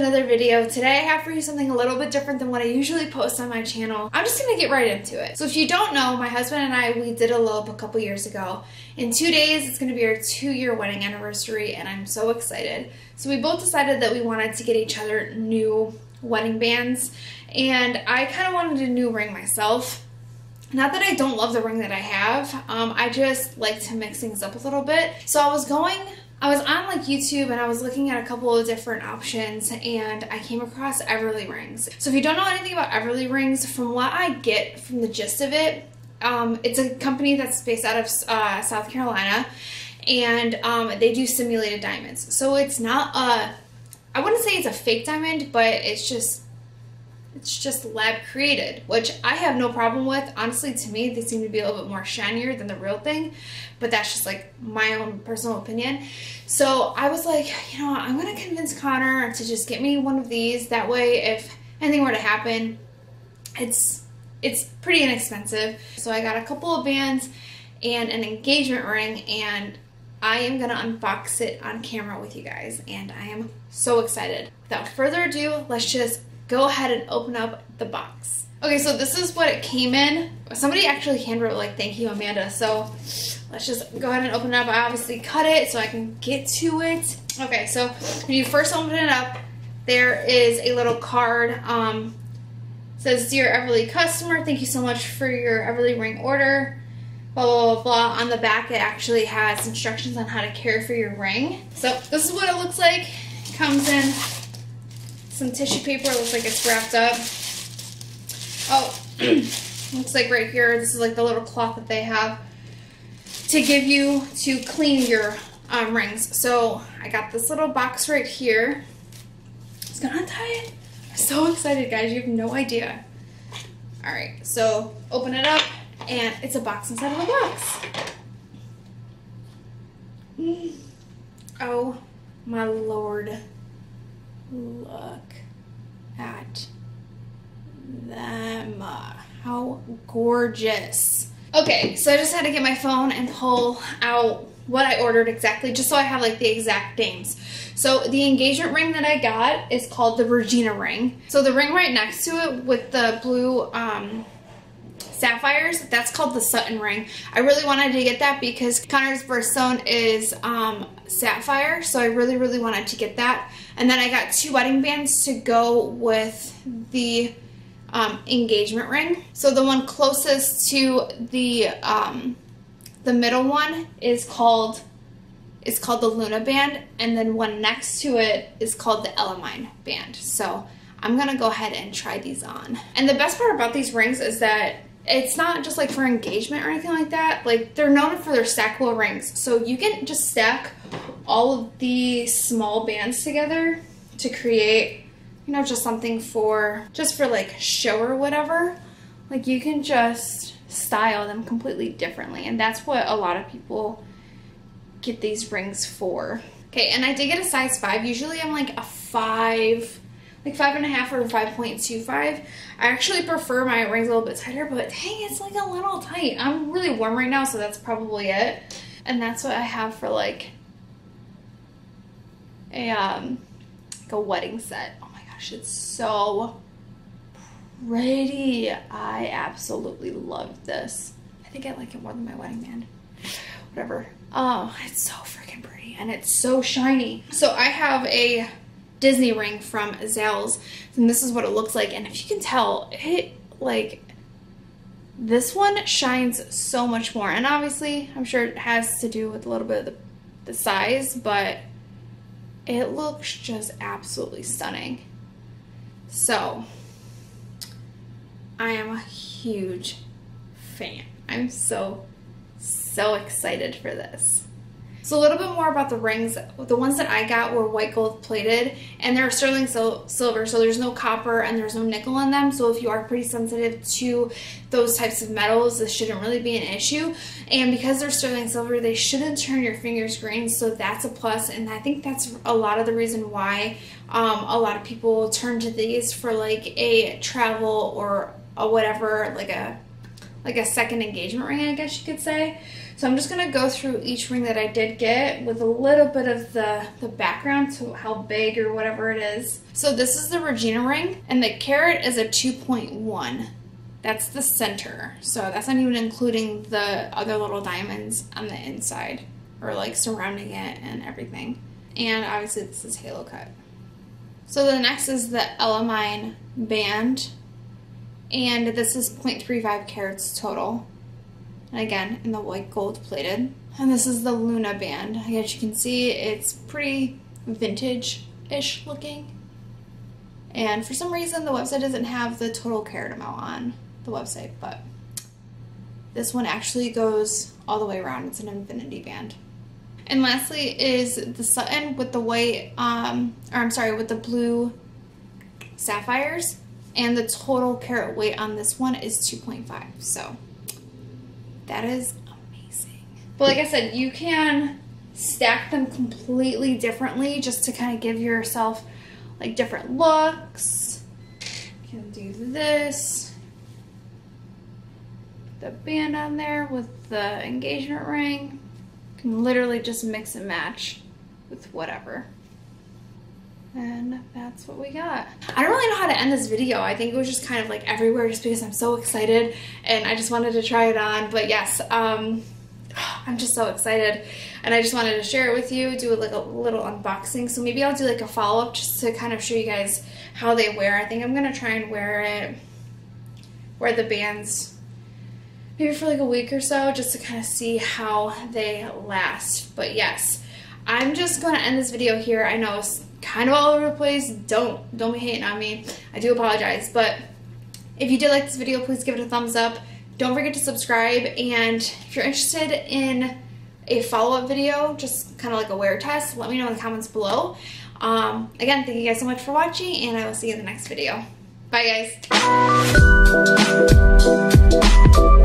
another video. Today I have for you something a little bit different than what I usually post on my channel. I'm just gonna get right into it. So if you don't know, my husband and I, we did a elope a couple years ago. In two days, it's gonna be our two year wedding anniversary and I'm so excited. So we both decided that we wanted to get each other new wedding bands and I kind of wanted a new ring myself. Not that I don't love the ring that I have, um, I just like to mix things up a little bit. So I was going I was on like YouTube and I was looking at a couple of different options and I came across Everly rings. So if you don't know anything about Everly rings, from what I get from the gist of it, um, it's a company that's based out of uh, South Carolina and um, they do simulated diamonds. So it's not a, I wouldn't say it's a fake diamond, but it's just it's just lab created, which I have no problem with. Honestly, to me, they seem to be a little bit more shinier than the real thing, but that's just like my own personal opinion. So I was like, you know I'm gonna convince Connor to just get me one of these. That way, if anything were to happen, it's it's pretty inexpensive. So I got a couple of bands and an engagement ring, and I am gonna unbox it on camera with you guys, and I am so excited. Without further ado, let's just go ahead and open up the box. Okay, so this is what it came in. Somebody actually handwrote like, thank you, Amanda. So let's just go ahead and open it up. I obviously cut it so I can get to it. Okay, so when you first open it up, there is a little card. Um, says, Dear Everly customer, thank you so much for your Everly ring order. Blah, blah, blah, blah. On the back, it actually has instructions on how to care for your ring. So this is what it looks like. It comes in some tissue paper. It looks like it's wrapped up. Oh, looks like right here, this is like the little cloth that they have to give you to clean your um, rings. So I got this little box right here. It's gonna untie it. I'm so excited, guys. You have no idea. All right, so open it up, and it's a box inside of a box. Mm. Oh my lord. Look at them. How gorgeous. Okay, so I just had to get my phone and pull out what I ordered exactly, just so I have like the exact names. So the engagement ring that I got is called the Regina ring. So the ring right next to it with the blue um, sapphires, that's called the Sutton ring. I really wanted to get that because Connor's birthstone is um, sapphire, so I really, really wanted to get that. And then I got two wedding bands to go with the um, engagement ring. So the one closest to the um, the middle one is called is called the Luna band, and then one next to it is called the Elamine band. So I'm gonna go ahead and try these on. And the best part about these rings is that it's not just like for engagement or anything like that. Like they're known for their stackable rings. So you can just stack all of these small bands together to create you know, just something for, just for like show or whatever, like you can just style them completely differently. And that's what a lot of people get these rings for. Okay, and I did get a size 5. Usually I'm like a 5, like 5.5 or 5.25. I actually prefer my rings a little bit tighter, but dang, it's like a little tight. I'm really warm right now, so that's probably it. And that's what I have for like a, um, like a wedding set Oh my gosh, it's so pretty. I absolutely love this. I think I like it more than my wedding band. Whatever. Oh, it's so freaking pretty and it's so shiny. So I have a Disney ring from Zales and this is what it looks like. And if you can tell, it like this one shines so much more. And obviously, I'm sure it has to do with a little bit of the, the size, but it looks just absolutely stunning. So, I am a huge fan. I'm so, so excited for this. So a little bit more about the rings. The ones that I got were white gold plated and they're sterling sil silver so there's no copper and there's no nickel in them so if you are pretty sensitive to those types of metals this shouldn't really be an issue and because they're sterling silver they shouldn't turn your fingers green so that's a plus and I think that's a lot of the reason why um, a lot of people turn to these for like a travel or a whatever like a like a second engagement ring, I guess you could say. So I'm just gonna go through each ring that I did get with a little bit of the, the background to how big or whatever it is. So this is the Regina ring and the carat is a 2.1. That's the center. So that's not even including the other little diamonds on the inside or like surrounding it and everything. And obviously this is halo cut. So the next is the Elamine band and this is 0.35 carats total. And again, in the white gold plated. And this is the Luna band. As you can see, it's pretty vintage-ish looking. And for some reason, the website doesn't have the total carat amount on the website, but this one actually goes all the way around. It's an infinity band. And lastly is the Sutton with the white, um, or I'm sorry, with the blue sapphires. And the total carat weight on this one is 2.5. So that is amazing. But like I said, you can stack them completely differently just to kind of give yourself like different looks. You can do this. The band on there with the engagement ring. You can literally just mix and match with whatever. And that's what we got. I don't really know how to end this video. I think it was just kind of like everywhere just because I'm so excited and I just wanted to try it on. But yes, um, I'm just so excited and I just wanted to share it with you, do like a little unboxing. So maybe I'll do like a follow-up just to kind of show you guys how they wear. I think I'm going to try and wear it, wear the bands maybe for like a week or so just to kind of see how they last. But yes, I'm just going to end this video here. I know kind of all over the place. Don't don't be hating on me. I do apologize. But if you did like this video, please give it a thumbs up. Don't forget to subscribe. And if you're interested in a follow-up video, just kind of like a wear test, let me know in the comments below. Um, again, thank you guys so much for watching, and I will see you in the next video. Bye, guys.